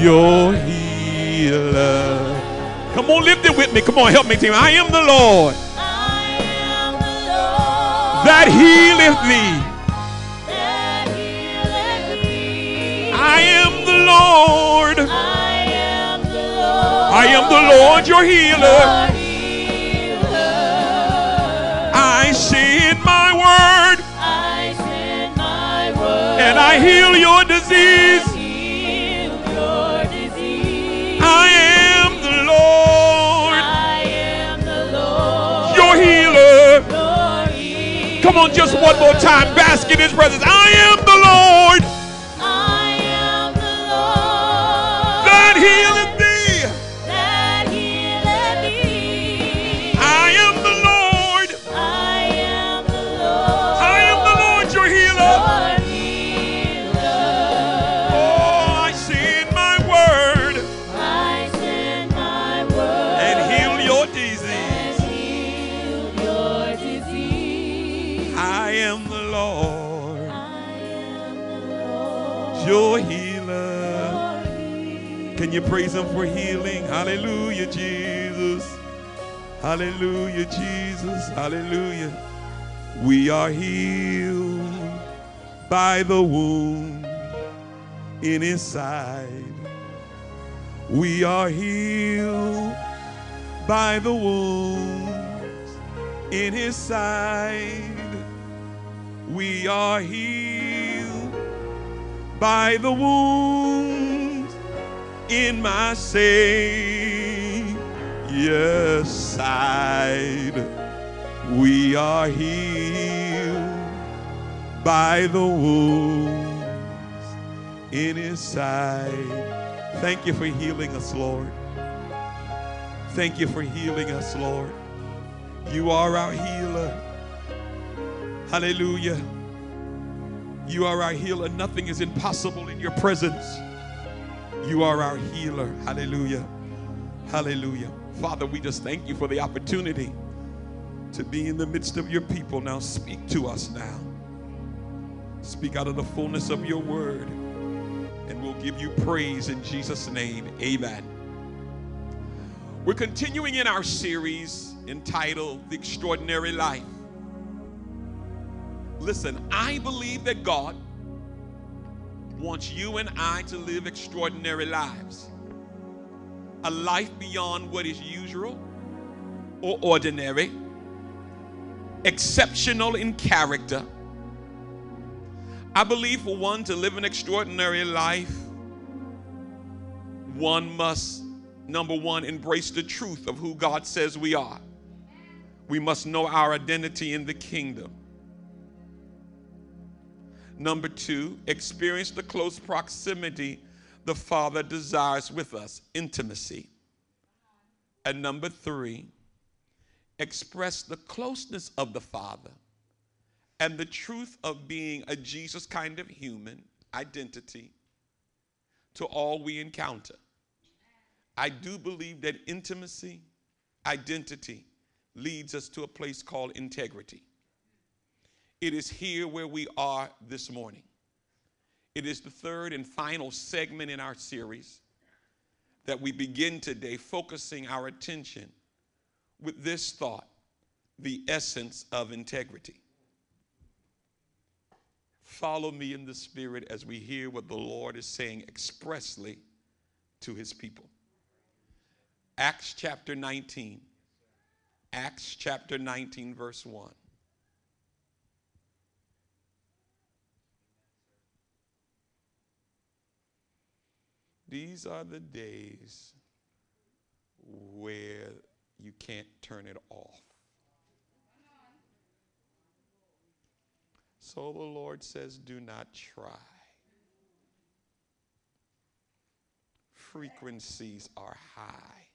your healer. Come on, lift it with me. Come on, help me, team. I am the Lord I am the Lord that healeth thee. that healeth thee. I am the Lord. I am the Lord I am the Lord your healer. your healer. I send my word I send my word and I heal your on, just one more time. Bask in his presence. I am Can you praise him for healing? Hallelujah, Jesus. Hallelujah, Jesus. Hallelujah. We are healed by the wound in his side. We are healed by the wounds in his side. We are healed by the wounds in my Savior's side. We are healed by the wounds in his side. Thank you for healing us, Lord. Thank you for healing us, Lord. You are our healer. Hallelujah. You are our healer. Nothing is impossible in your presence. You are our healer. Hallelujah. Hallelujah. Father, we just thank you for the opportunity to be in the midst of your people. Now speak to us now. Speak out of the fullness of your word. And we'll give you praise in Jesus' name. Amen. We're continuing in our series entitled The Extraordinary Life. Listen, I believe that God wants you and I to live extraordinary lives. A life beyond what is usual or ordinary, exceptional in character. I believe for one to live an extraordinary life, one must, number one, embrace the truth of who God says we are. We must know our identity in the kingdom. Number two, experience the close proximity the Father desires with us, intimacy. And number three, express the closeness of the Father and the truth of being a Jesus kind of human identity to all we encounter. I do believe that intimacy, identity, leads us to a place called integrity. It is here where we are this morning. It is the third and final segment in our series that we begin today, focusing our attention with this thought the essence of integrity. Follow me in the spirit as we hear what the Lord is saying expressly to his people. Acts chapter 19. Acts chapter 19, verse 1. These are the days where you can't turn it off. So the Lord says, do not try. Frequencies are high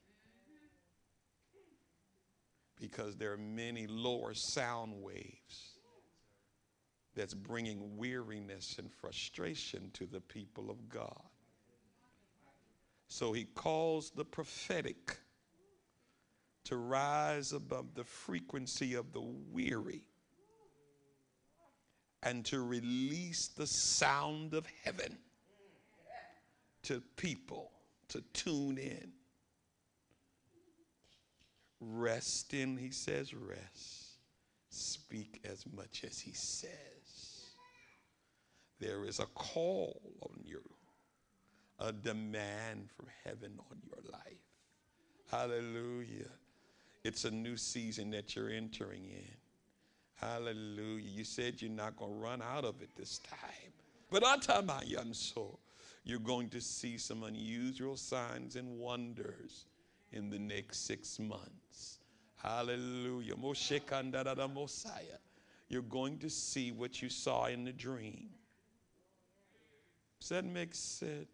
because there are many lower sound waves that's bringing weariness and frustration to the people of God. So he calls the prophetic to rise above the frequency of the weary and to release the sound of heaven to people to tune in. Rest in, he says, rest. Speak as much as he says. There is a call on you, a demand from heaven on your life. Hallelujah. It's a new season that you're entering in. Hallelujah. You said you're not going to run out of it this time. But so you're going to see some unusual signs and wonders in the next six months. Hallelujah. Mosiah. You're going to see what you saw in the dream. Does that make sense?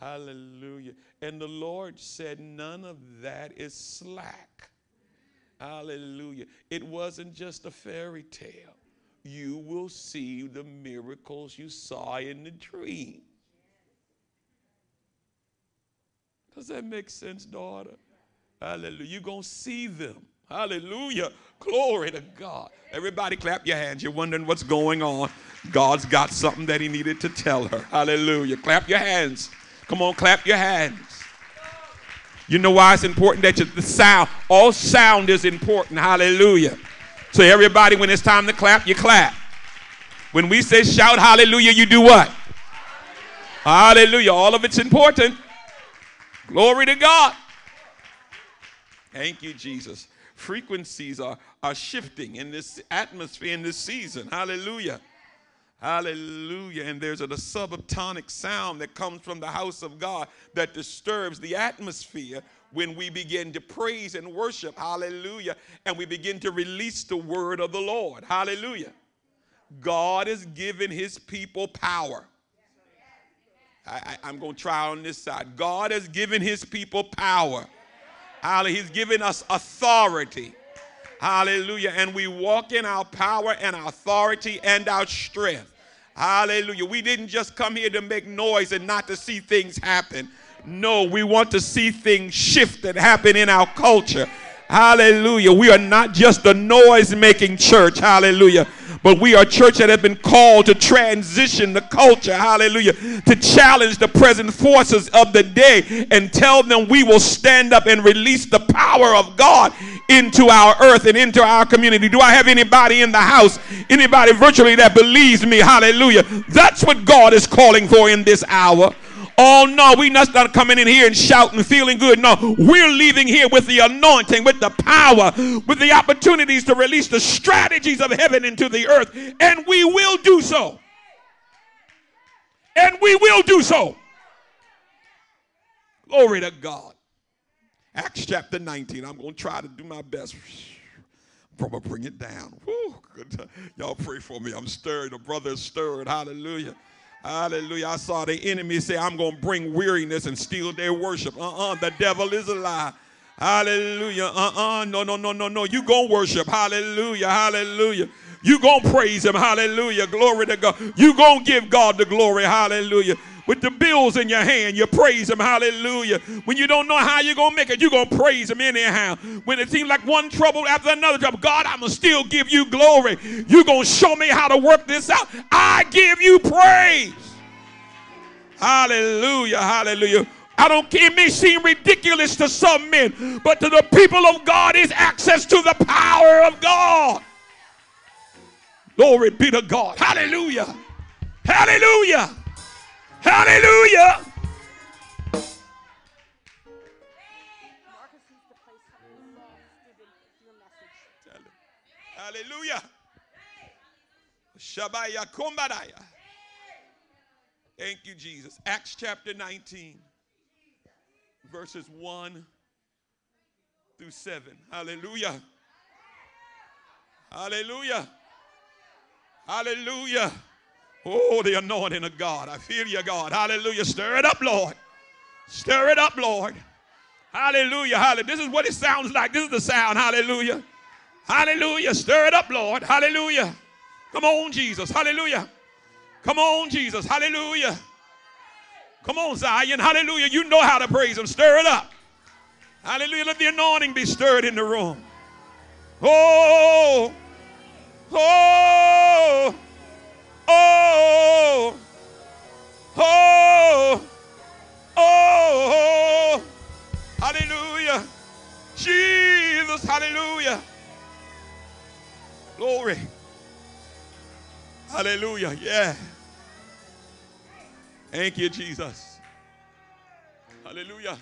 Hallelujah. And the Lord said, None of that is slack. Hallelujah. It wasn't just a fairy tale. You will see the miracles you saw in the dream. Does that make sense, daughter? Hallelujah. You're going to see them. Hallelujah. Glory to God. Everybody clap your hands. You're wondering what's going on. God's got something that he needed to tell her. Hallelujah. Clap your hands. Come on, clap your hands. You know why it's important that you, the sound, all sound is important. Hallelujah. So everybody, when it's time to clap, you clap. When we say shout hallelujah, you do what? Hallelujah. All of it's important. Glory to God. Thank you, Jesus. Frequencies are, are shifting in this atmosphere in this season. Hallelujah. Hallelujah. And there's a, a subtonic sound that comes from the house of God that disturbs the atmosphere when we begin to praise and worship. Hallelujah. And we begin to release the word of the Lord. Hallelujah. God is giving his people power. I, am going to try on this side. God has given his people power. Hallelujah. He's given us authority. Hallelujah. And we walk in our power and our authority and our strength. Hallelujah. We didn't just come here to make noise and not to see things happen. No, we want to see things shift and happen in our culture. Hallelujah. We are not just a noise making church. Hallelujah. But we are a church that have been called to transition the culture. Hallelujah. To challenge the present forces of the day and tell them we will stand up and release the power of God into our earth and into our community. Do I have anybody in the house, anybody virtually that believes me? Hallelujah. That's what God is calling for in this hour. Oh no, we not start coming in here and shouting, feeling good. No, we're leaving here with the anointing, with the power, with the opportunities to release the strategies of heaven into the earth, and we will do so. And we will do so. Glory to God. Acts chapter 19. I'm going to try to do my best. I'm going to bring it down. Woo, Y'all pray for me. I'm stirred. The brother is stirred. Hallelujah. Hallelujah. I saw the enemy say, I'm going to bring weariness and steal their worship. Uh uh The devil is a lie. Hallelujah. Uh uh No, no, no, no, no. You going to worship. Hallelujah. Hallelujah. You going to praise him. Hallelujah. Glory to God. You going to give God the glory. Hallelujah. With the bills in your hand, you praise him. Hallelujah. When you don't know how you're going to make it, you're going to praise him anyhow. When it seems like one trouble after another trouble, God, I'm going to still give you glory. You're going to show me how to work this out. I give you praise. Hallelujah. Hallelujah. I don't. It may seem ridiculous to some men, but to the people of God is access to the power of God. Glory be to God. Hallelujah. Hallelujah. Hallelujah. Hallelujah. Shabaya Kumbadaya. Thank you, Jesus. Acts chapter 19, verses 1 through 7. Hallelujah. Hallelujah. Hallelujah. Oh, the anointing of God. I feel you, God. Hallelujah. Stir it up, Lord. Stir it up, Lord. Hallelujah. Hallelujah. This is what it sounds like. This is the sound. Hallelujah. Hallelujah. Stir it up, Lord. Hallelujah. Come on, Jesus. Hallelujah. Come on, Jesus. Hallelujah. Come on, Zion. Hallelujah. You know how to praise Him. Stir it up. Hallelujah. Let the anointing be stirred in the room. Oh. Oh. Oh, oh, oh, hallelujah. Jesus, hallelujah. Glory. Hallelujah. Yeah. Thank you, Jesus. Hallelujah.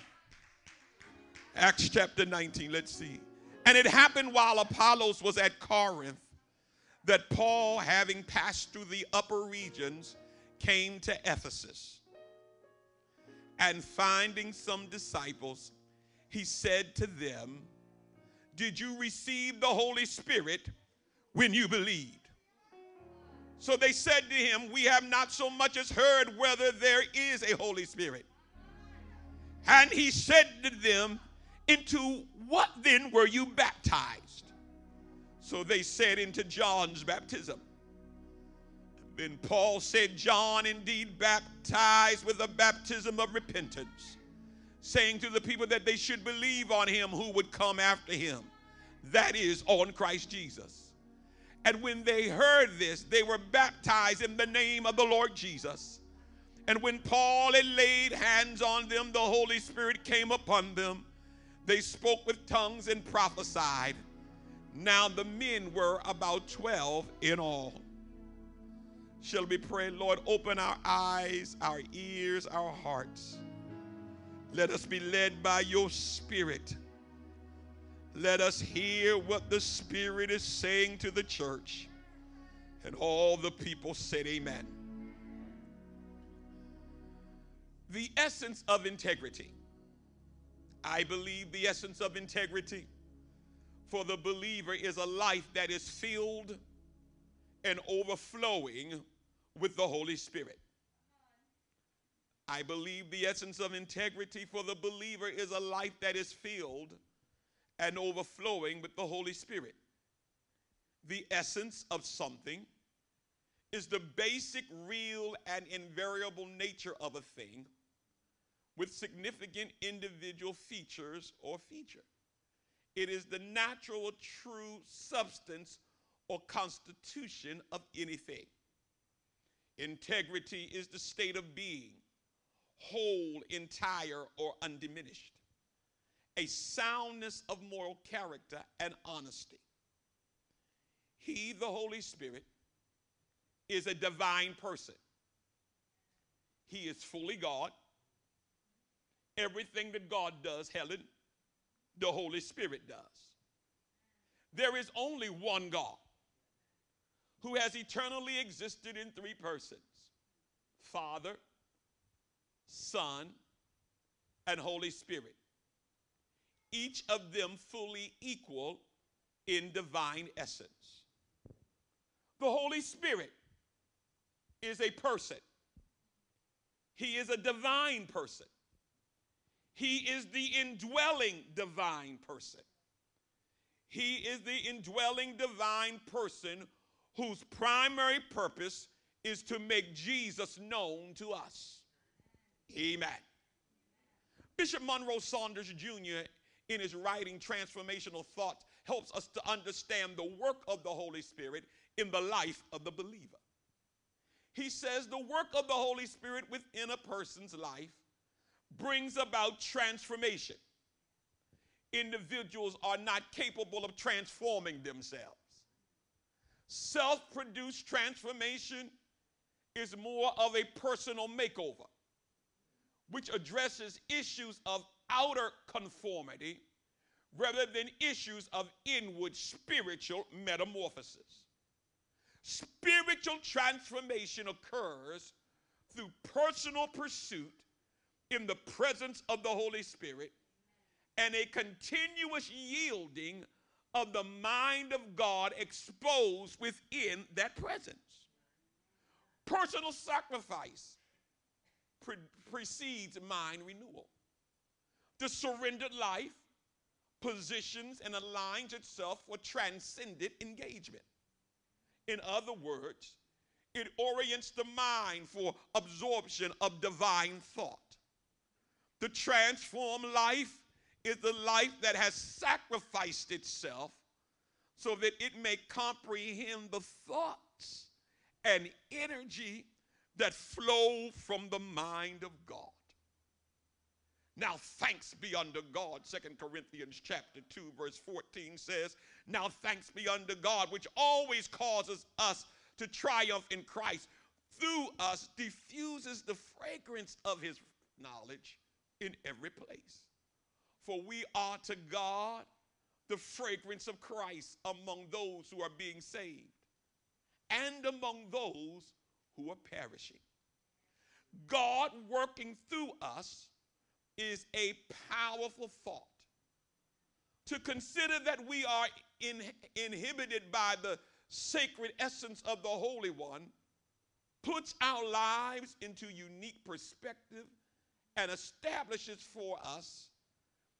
Acts chapter 19. Let's see. And it happened while Apollos was at Corinth that Paul, having passed through the upper regions, came to Ephesus. And finding some disciples, he said to them, Did you receive the Holy Spirit when you believed? So they said to him, We have not so much as heard whether there is a Holy Spirit. And he said to them, Into what then were you baptized? So they said, Into John's baptism. Then Paul said, John indeed baptized with a baptism of repentance, saying to the people that they should believe on him who would come after him, that is, on Christ Jesus. And when they heard this, they were baptized in the name of the Lord Jesus. And when Paul had laid hands on them, the Holy Spirit came upon them. They spoke with tongues and prophesied. Now the men were about 12 in all. Shall we pray, Lord, open our eyes, our ears, our hearts. Let us be led by your Spirit. Let us hear what the Spirit is saying to the church. And all the people said, Amen. The essence of integrity. I believe the essence of integrity for the believer is a life that is filled and overflowing with the Holy Spirit. I believe the essence of integrity for the believer is a life that is filled and overflowing with the Holy Spirit. The essence of something is the basic, real, and invariable nature of a thing with significant individual features or feature. It is the natural, true substance or constitution of anything. Integrity is the state of being, whole, entire, or undiminished. A soundness of moral character and honesty. He, the Holy Spirit, is a divine person. He is fully God. Everything that God does, Helen, the Holy Spirit does. There is only one God who has eternally existed in three persons Father, Son, and Holy Spirit. Each of them fully equal in divine essence. The Holy Spirit is a person, He is a divine person. He is the indwelling divine person. He is the indwelling divine person whose primary purpose is to make Jesus known to us. Amen. Bishop Monroe Saunders Jr., in his writing Transformational Thoughts, helps us to understand the work of the Holy Spirit in the life of the believer. He says the work of the Holy Spirit within a person's life brings about transformation. Individuals are not capable of transforming themselves. Self produced transformation is more of a personal makeover, which addresses issues of outer conformity rather than issues of inward spiritual metamorphosis. Spiritual transformation occurs through personal pursuit in the presence of the Holy Spirit and a continuous yielding of the mind of God exposed within that presence. Personal sacrifice pre- precedes mind renewal. The surrendered life positions and aligns itself for transcendent engagement. In other words, it orients the mind for absorption of divine thought. The transformed life is the life that has sacrificed itself so that it may comprehend the thoughts and energy that flow from the mind of God. Now thanks be unto God. Second Corinthians chapter 2 verse 14 says, "Now thanks be unto God which always causes us to triumph in Christ. Through us diffuses the fragrance of his knowledge in every place. For we are to God the fragrance of Christ among those who are being saved and among those who are perishing. God working through us is a powerful thought. To consider that we are in, inhibited by the sacred essence of the Holy One puts our lives into unique perspective and establishes for us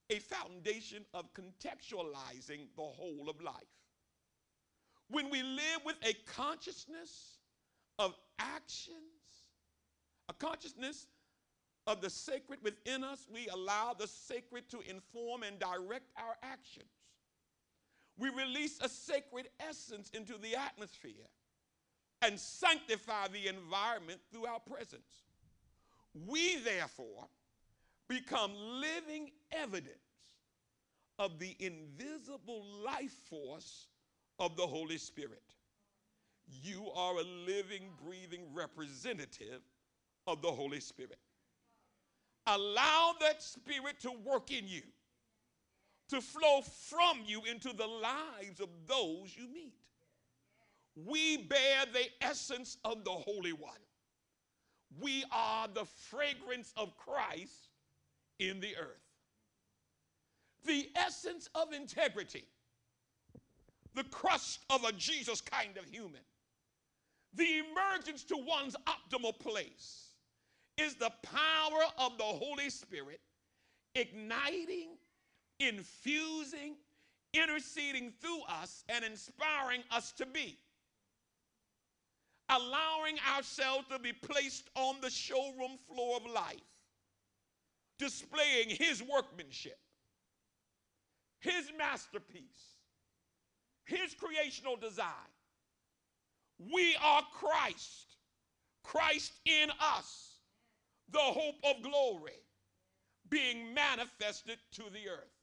a foundation of contextualizing the whole of life. When we live with a consciousness of actions, a consciousness of the sacred within us, we allow the sacred to inform and direct our actions. We release a sacred essence into the atmosphere and sanctify the environment through our presence. We, therefore, become living evidence of the invisible life force of the Holy Spirit. You are a living, breathing representative of the Holy Spirit. Allow that Spirit to work in you, to flow from you into the lives of those you meet. We bear the essence of the Holy One. We are the fragrance of Christ in the earth. The essence of integrity, the crust of a Jesus kind of human, the emergence to one's optimal place is the power of the Holy Spirit igniting, infusing, interceding through us, and inspiring us to be. Allowing ourselves to be placed on the showroom floor of life, displaying His workmanship, His masterpiece, His creational design. We are Christ, Christ in us the hope of glory being manifested to the earth.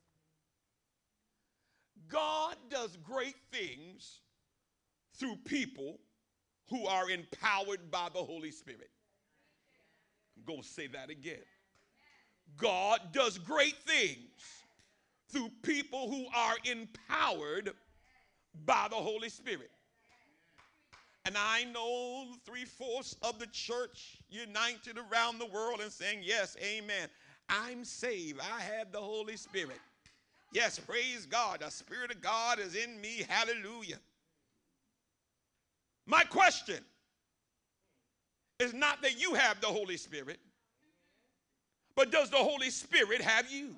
God does great things through people who are empowered by the Holy Spirit. I'm going to say that again. God does great things through people who are empowered by the Holy Spirit. And I know three fourths of the church united around the world and saying, Yes, amen. I'm saved. I have the Holy Spirit. Yes, praise God. The Spirit of God is in me. Hallelujah. My question is not that you have the Holy Spirit, but does the Holy Spirit have you?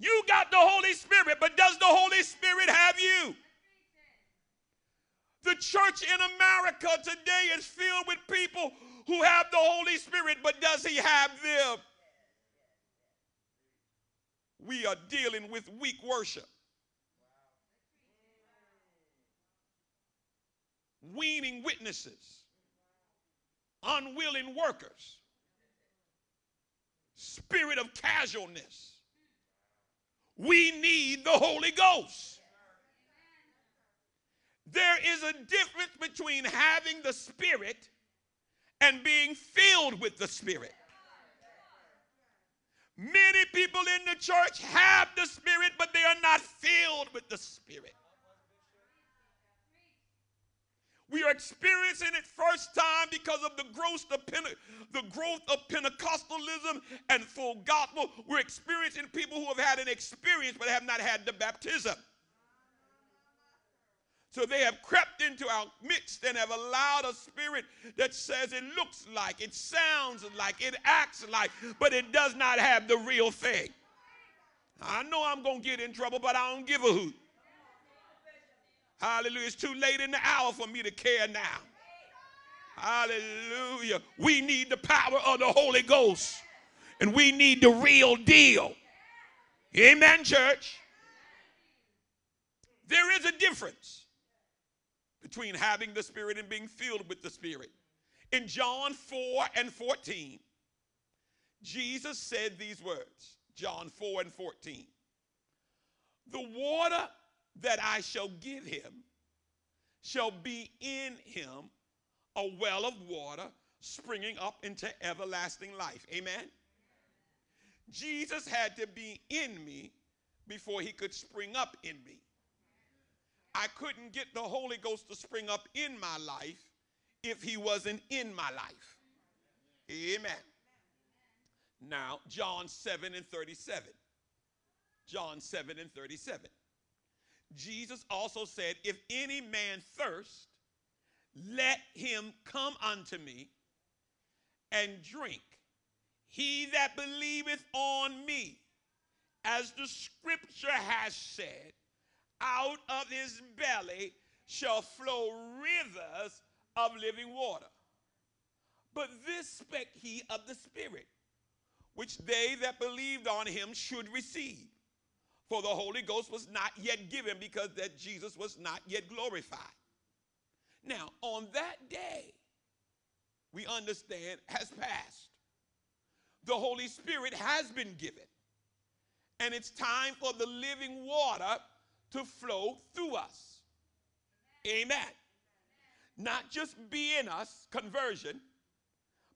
You got the Holy Spirit, but does the Holy Spirit have you? The church in America today is filled with people who have the Holy Spirit, but does he have them? We are dealing with weak worship. Weaning witnesses, unwilling workers, spirit of casualness we need the Holy Ghost. There is a difference between having the Spirit and being filled with the Spirit. Many people in the church have the Spirit, but they are not filled with the Spirit. We are experiencing it first time because of the growth of, Pente- the growth of Pentecostalism and full gospel. We're experiencing people who have had an experience but have not had the baptism. So they have crept into our midst and have allowed a spirit that says it looks like, it sounds like, it acts like, but it does not have the real thing. I know I'm going to get in trouble, but I don't give a hoot. Hallelujah. It's too late in the hour for me to care now. Hallelujah. We need the power of the Holy Ghost. And we need the real deal. Amen, church. There is a difference between having the Spirit and being filled with the Spirit. In John 4 and 14, Jesus said these words John 4 and 14. The water that I shall give him shall be in him a well of water springing up into everlasting life. Amen. Jesus had to be in me before he could spring up in me. I couldn't get the Holy Ghost to spring up in my life if he wasn't in my life. Amen. Now, John 7 and 37. John 7 and 37. Jesus also said, If any man thirst, let him come unto me and drink. He that believeth on me, as the scripture has said, out of his belly shall flow rivers of living water. But this spake he of the Spirit, which they that believed on him should receive. For the Holy Ghost was not yet given because that Jesus was not yet glorified. Now, on that day, we understand has passed. The Holy Spirit has been given. And it's time for the living water to flow through us. Amen. Not just be in us, conversion,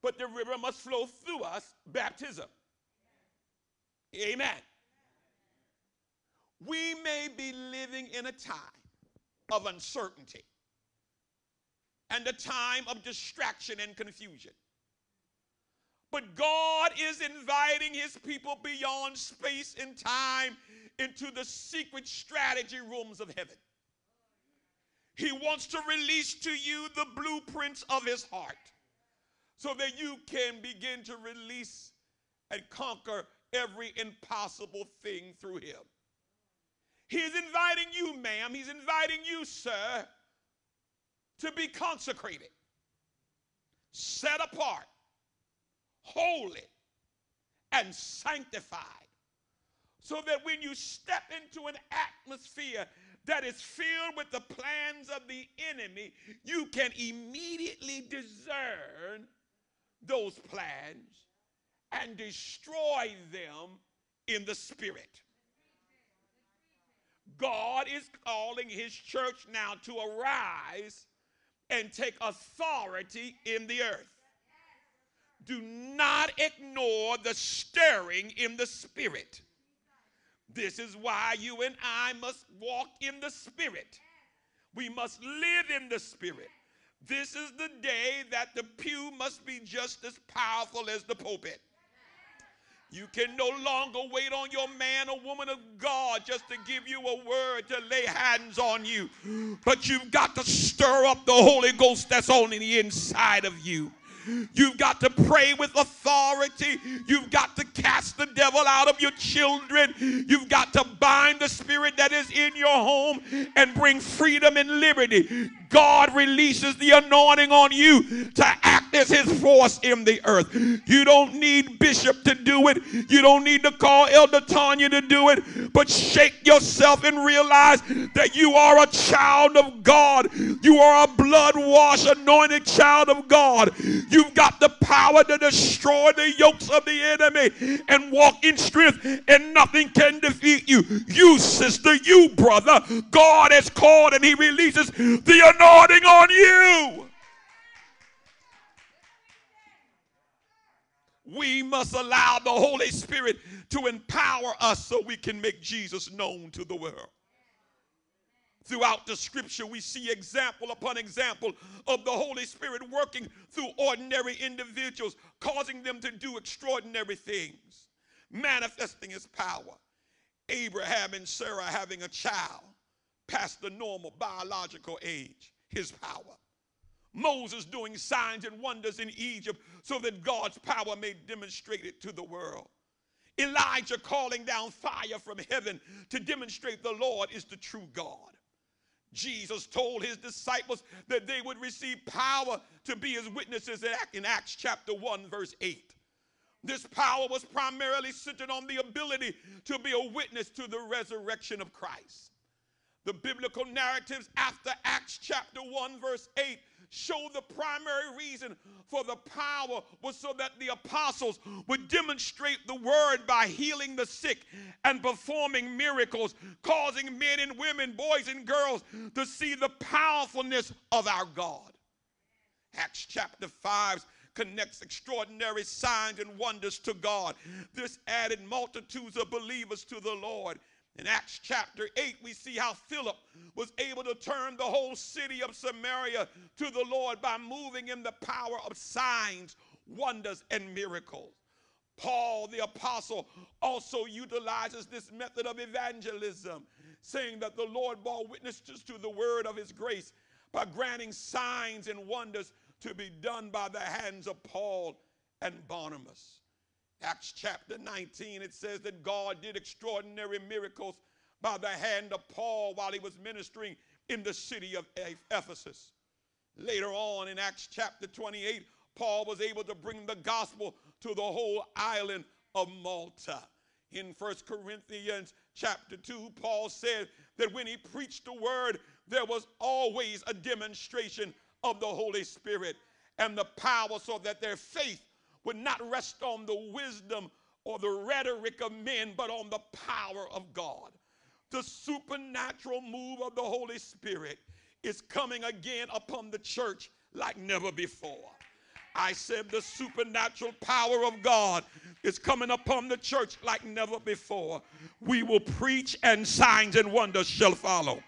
but the river must flow through us, baptism. Amen. We may be living in a time of uncertainty and a time of distraction and confusion. But God is inviting his people beyond space and time into the secret strategy rooms of heaven. He wants to release to you the blueprints of his heart so that you can begin to release and conquer every impossible thing through him. He's inviting you, ma'am, he's inviting you, sir, to be consecrated, set apart, holy, and sanctified. So that when you step into an atmosphere that is filled with the plans of the enemy, you can immediately discern those plans and destroy them in the spirit. God is calling his church now to arise and take authority in the earth. Do not ignore the stirring in the spirit. This is why you and I must walk in the spirit. We must live in the spirit. This is the day that the pew must be just as powerful as the pulpit. You can no longer wait on your man or woman of God just to give you a word to lay hands on you. But you've got to stir up the Holy Ghost that's on the inside of you. You've got to pray with authority. You've got to cast the devil out of your children. You've got to bind the spirit that is in your home and bring freedom and liberty. God releases the anointing on you to act as his force in the earth. You don't need bishop to do it. You don't need to call Elder Tanya to do it. But shake yourself and realize that you are a child of God. You are a blood washed, anointed child of God. You've got the power to destroy the yokes of the enemy and walk in strength, and nothing can defeat you. You, sister, you, brother, God has called and he releases the anointing on you. We must allow the Holy Spirit to empower us so we can make Jesus known to the world. Throughout the scripture, we see example upon example of the Holy Spirit working through ordinary individuals, causing them to do extraordinary things, manifesting his power. Abraham and Sarah having a child past the normal biological age, his power. Moses doing signs and wonders in Egypt so that God's power may demonstrate it to the world. Elijah calling down fire from heaven to demonstrate the Lord is the true God. Jesus told his disciples that they would receive power to be his witnesses in Acts chapter 1, verse 8. This power was primarily centered on the ability to be a witness to the resurrection of Christ. The biblical narratives after Acts chapter 1, verse 8 show the primary reason for the power was so that the apostles would demonstrate the word by healing the sick and performing miracles, causing men and women, boys and girls to see the powerfulness of our God. Acts chapter 5 connects extraordinary signs and wonders to God. This added multitudes of believers to the Lord. In Acts chapter 8, we see how Philip was able to turn the whole city of Samaria to the Lord by moving in the power of signs, wonders, and miracles. Paul the apostle also utilizes this method of evangelism, saying that the Lord bore witnesses to the word of his grace by granting signs and wonders to be done by the hands of Paul and Barnabas. Acts chapter 19, it says that God did extraordinary miracles by the hand of Paul while he was ministering in the city of Ephesus. Later on in Acts chapter 28, Paul was able to bring the gospel to the whole island of Malta. In 1 Corinthians chapter 2, Paul said that when he preached the word, there was always a demonstration of the Holy Spirit and the power so that their faith would not rest on the wisdom or the rhetoric of men, but on the power of God. The supernatural move of the Holy Spirit is coming again upon the church like never before. I said the supernatural power of God is coming upon the church like never before. We will preach and signs and wonders shall follow.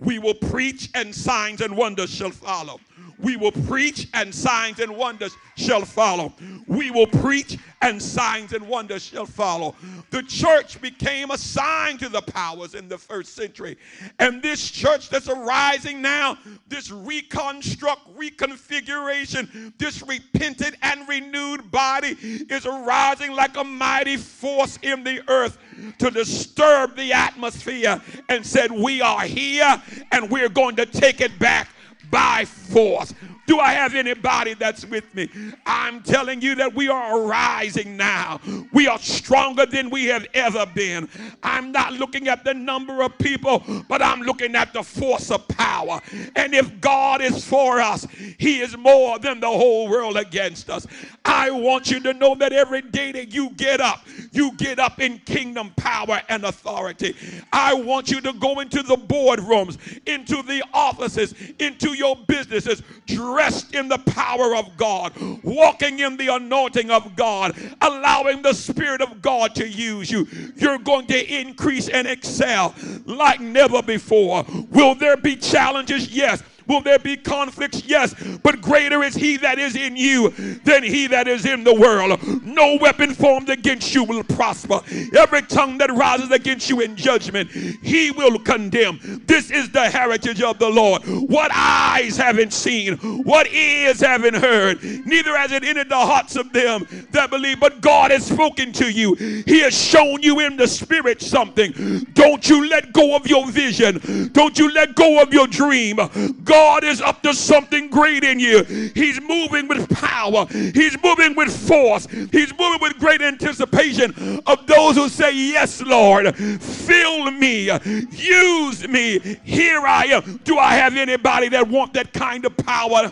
We will preach and signs and wonders shall follow. We will preach and signs and wonders shall follow. We will preach and signs and wonders shall follow. The church became a sign to the powers in the first century. And this church that's arising now, this reconstruct, reconfiguration, this repented and renewed body is arising like a mighty force in the earth to disturb the atmosphere and said, We are here and we're going to take it back by force. Do I have anybody that's with me? I'm telling you that we are arising now. We are stronger than we have ever been. I'm not looking at the number of people, but I'm looking at the force of power. And if God is for us, He is more than the whole world against us. I want you to know that every day that you get up, you get up in kingdom power and authority. I want you to go into the boardrooms, into the offices, into your businesses, dressed in the power of God, walking in the anointing of God, allowing the Spirit of God to use you. You're going to increase and excel like never before. Will there be challenges? Yes. Will there be conflicts? Yes. But greater is he that is in you than he that is in the world. No weapon formed against you will prosper. Every tongue that rises against you in judgment, he will condemn. This is the heritage of the Lord. What eyes haven't seen, what ears haven't heard, neither has it entered the hearts of them that believe. But God has spoken to you. He has shown you in the spirit something. Don't you let go of your vision. Don't you let go of your dream. God God is up to something great in you. He's moving with power, He's moving with force, He's moving with great anticipation of those who say, Yes, Lord, fill me, use me. Here I am. Do I have anybody that want that kind of power?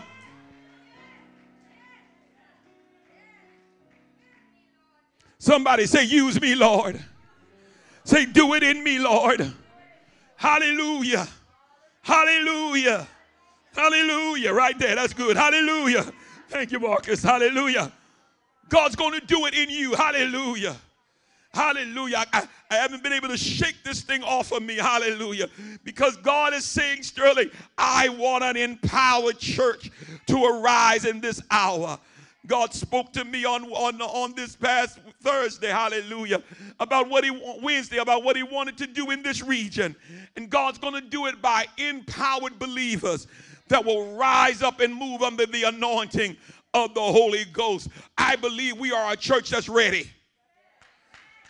Somebody say, Use me, Lord. Say, Do it in me, Lord. Hallelujah. Hallelujah. Hallelujah. Right there. That's good. Hallelujah. Thank you, Marcus. Hallelujah. God's going to do it in you. Hallelujah. Hallelujah. I, I, haven't been able to shake this thing off of me. Hallelujah. Because God is saying, Sterling, I want an empowered church to arise in this hour. God spoke to me on, on, on this past Thursday, hallelujah, about what he Wednesday, about what he wanted to do in this region. And God's going to do it by empowered believers that will rise up and move under the anointing of the Holy Ghost. I believe we are a church that's ready.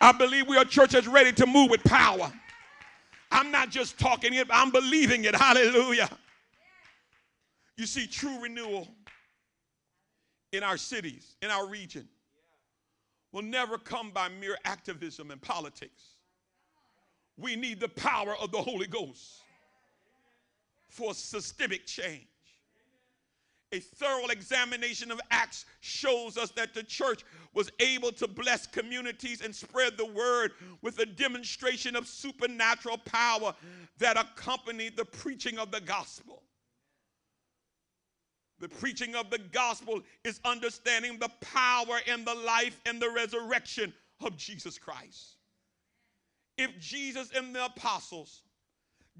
I believe we are a church that's ready to move with power. I'm not just talking it, I'm believing it. Hallelujah. You see, true renewal in our cities, in our region, will never come by mere activism and politics. We need the power of the Holy Ghost for systemic change. A thorough examination of Acts shows us that the church was able to bless communities and spread the word with a demonstration of supernatural power that accompanied the preaching of the gospel. The preaching of the gospel is understanding the power and the life and the resurrection of Jesus Christ. If Jesus and the apostles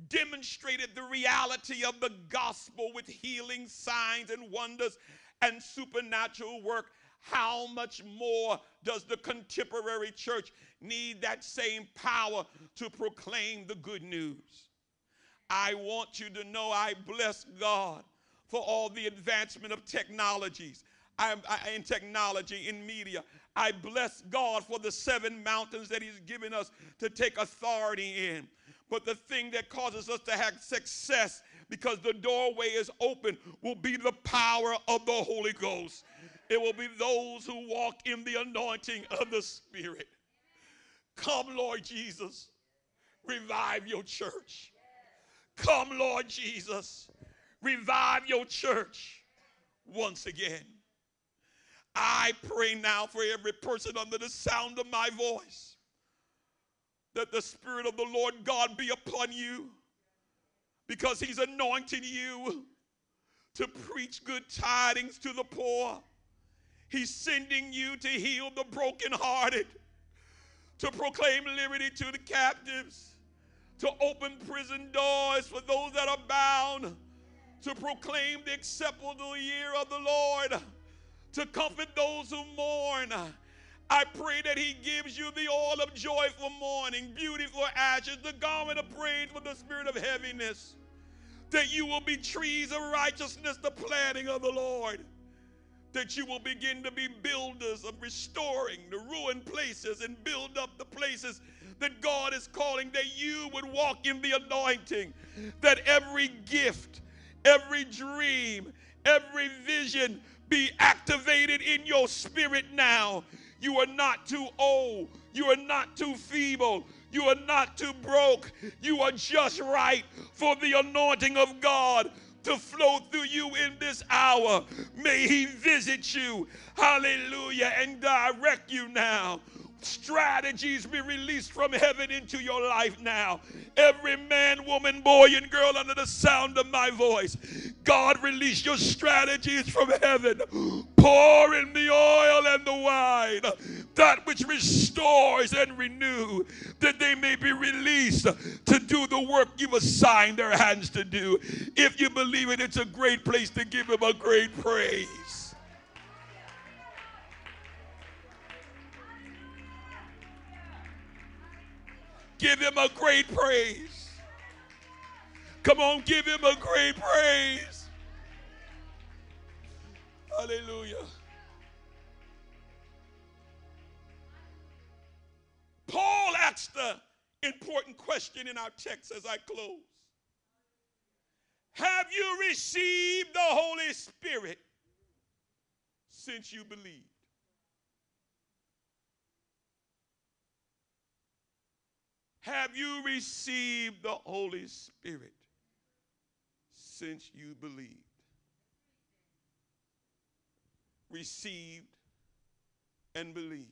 demonstrated the reality of the gospel with healing signs and wonders and supernatural work, how much more does the contemporary church need that same power to proclaim the good news? I want you to know I bless God for all the advancement of technologies. I, I, in technology, in media. I bless God for the seven mountains that He's given us to take authority in. But the thing that causes us to have success because the doorway is open will be the power of the Holy Ghost. It will be those who walk in the anointing of the Spirit. Come, Lord Jesus, revive your church. Come, Lord Jesus, revive your church once again. I pray now for every person under the sound of my voice that the Spirit of the Lord God be upon you because He's anointing you to preach good tidings to the poor. He's sending you to heal the brokenhearted, to proclaim liberty to the captives, to open prison doors for those that are bound, to proclaim the acceptable year of the Lord, to comfort those who mourn I pray that he gives you the oil of joy for mourning, beauty for ashes, the garment of praise for the spirit of heaviness. That you will be trees of righteousness, the planting of the Lord. That you will begin to be builders of restoring the ruined places and build up the places that God is calling, that you would walk in the anointing, that every gift, every dream, every vision be activated in your spirit now you are not too old. You are not too feeble. You are not too broke. You are just right for the anointing of God to flow through you in this hour. May He visit you. Hallelujah. And direct you now strategies be released from heaven into your life now. Every man, woman, boy, and girl under the sound of my voice, God release your strategies from heaven. Pour in the oil and the wine, that which restores and renew, that they may be released to do the work you've assigned their hands to do. If you believe it, it's a great place to give him a great praise. Give him a great praise. Come on, give him a great praise. Hallelujah. Paul asked the important question in our text as I close Have you received the Holy Spirit since you believed? Have you received the Holy Spirit since you believed? Received and believed.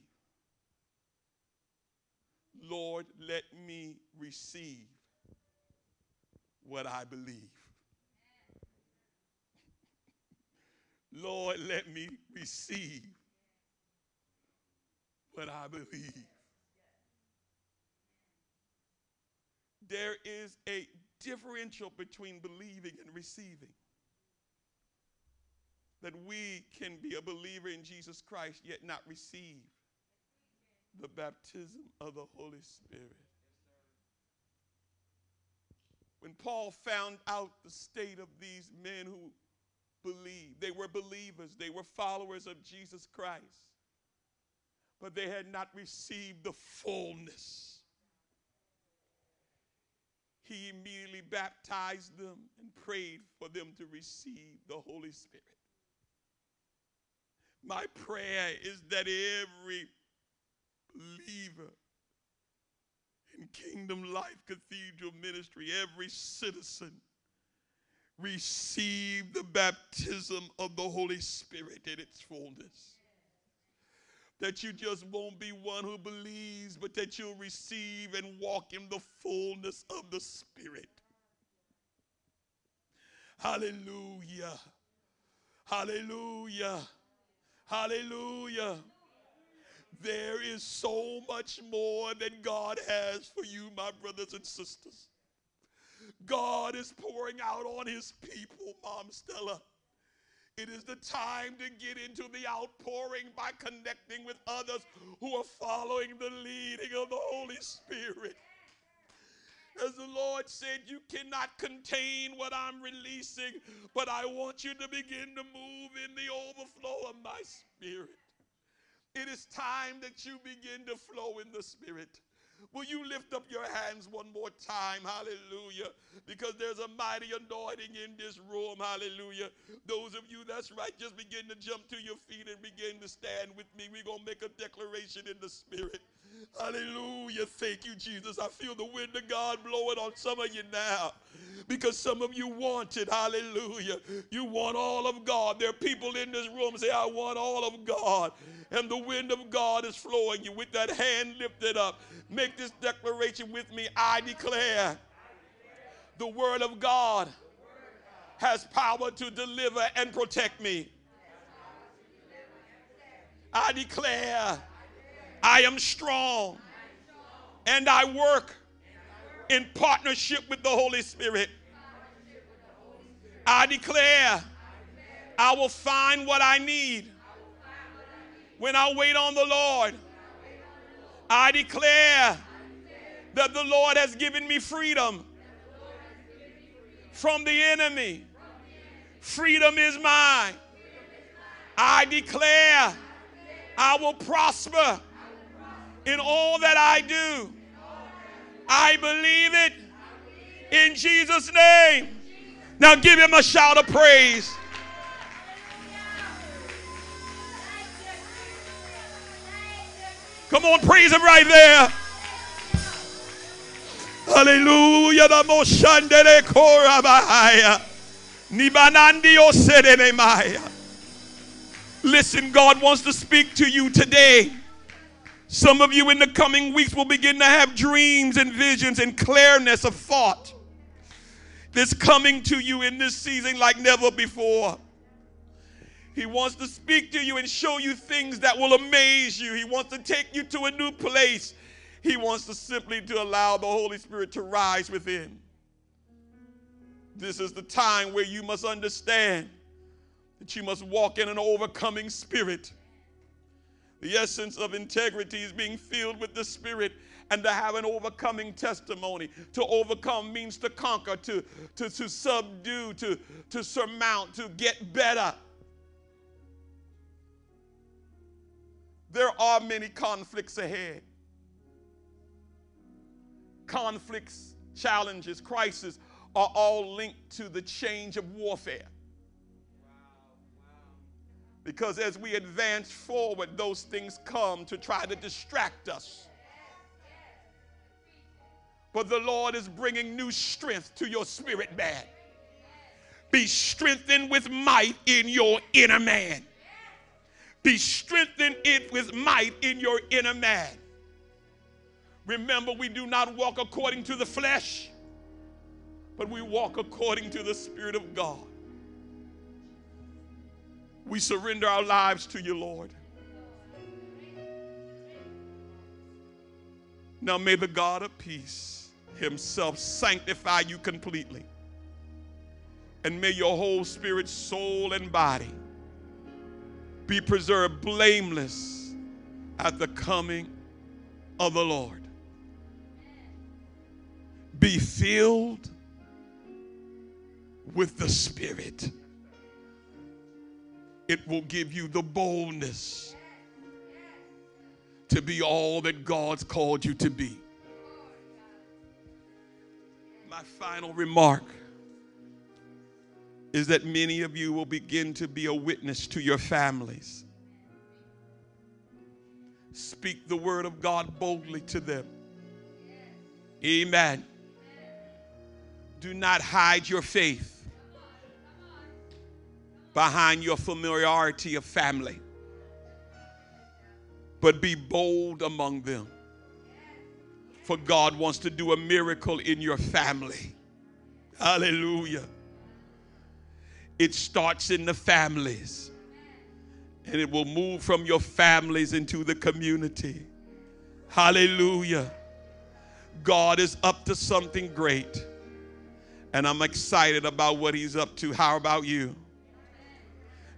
Lord, let me receive what I believe. Lord, let me receive what I believe. There is a differential between believing and receiving. That we can be a believer in Jesus Christ yet not receive the baptism of the Holy Spirit. When Paul found out the state of these men who believed, they were believers, they were followers of Jesus Christ, but they had not received the fullness he immediately baptized them and prayed for them to receive the Holy Spirit. My prayer is that every believer in Kingdom Life Cathedral Ministry, every citizen, receive the baptism of the Holy Spirit in its fullness. That you just won't be one who believes, but that you'll receive and walk in the fullness of the Spirit. Hallelujah. Hallelujah. Hallelujah. There is so much more that God has for you, my brothers and sisters. God is pouring out on his people, Mom Stella. It is the time to get into the outpouring by connecting with others who are following the leading of the Holy Spirit. As the Lord said, you cannot contain what I'm releasing, but I want you to begin to move in the overflow of my spirit. It is time that you begin to flow in the spirit. Will you lift up your hands one more time? Hallelujah. Because there's a mighty anointing in this room. Hallelujah. Those of you that's right, just begin to jump to your feet and begin to stand with me. We're going to make a declaration in the spirit. Hallelujah. Thank you, Jesus. I feel the wind of God blowing on some of you now because some of you want it. Hallelujah. You want all of God. There are people in this room say, I want all of God. And the wind of God is flowing you with that hand lifted up. Make this declaration with me. I declare the word of God has power to deliver and protect me. I declare I am strong and I work in partnership with the Holy Spirit. I declare I will find what I need when I wait on the Lord. I declare that the Lord has given me freedom from the enemy. Freedom is mine. I declare I will prosper in all that I do. I believe it in Jesus' name. Now give him a shout of praise. Come on, praise him right there. Hallelujah. Listen, God wants to speak to you today. Some of you in the coming weeks will begin to have dreams and visions and clearness of thought. This coming to you in this season like never before. He wants to speak to you and show you things that will amaze you. He wants to take you to a new place. He wants to simply to allow the Holy Spirit to rise within. This is the time where you must understand that you must walk in an overcoming spirit. The essence of integrity is being filled with the Spirit and to have an overcoming testimony. To overcome means to conquer, to, to, to subdue, to, to surmount, to get better. There are many conflicts ahead. Conflicts, challenges, crises are all linked to the change of warfare. Because as we advance forward, those things come to try to distract us. But the Lord is bringing new strength to your spirit man. Be strengthened with might in your inner man. Be strengthened it with might in your inner man. Remember, we do not walk according to the flesh, but we walk according to the Spirit of God. We surrender our lives to you, Lord. Now may the God of peace himself sanctify you completely. And may your whole spirit, soul, and body be preserved blameless at the coming of the Lord. Be filled with the Spirit it will give you the boldness to be all that God's called you to be. My final remark is that many of you will begin to be a witness to your families. Speak the word of God boldly to them. Amen. Do not hide your faith. behind your familiarity of family, but be bold among them. For God wants to do a miracle in your family. Hallelujah. It starts in the families, and it will move from your families into the community. Hallelujah. God is up to something great, and I'm excited about what He's up to. How about you?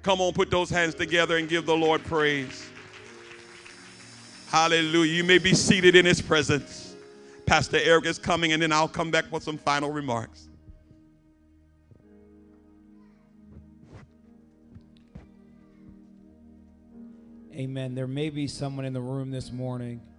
Come on, put those hands together and give the Lord praise. Hallelujah. You may be seated in His presence. Pastor Eric is coming, and then I'll come back with some final remarks. Amen. There may be someone in the room this morning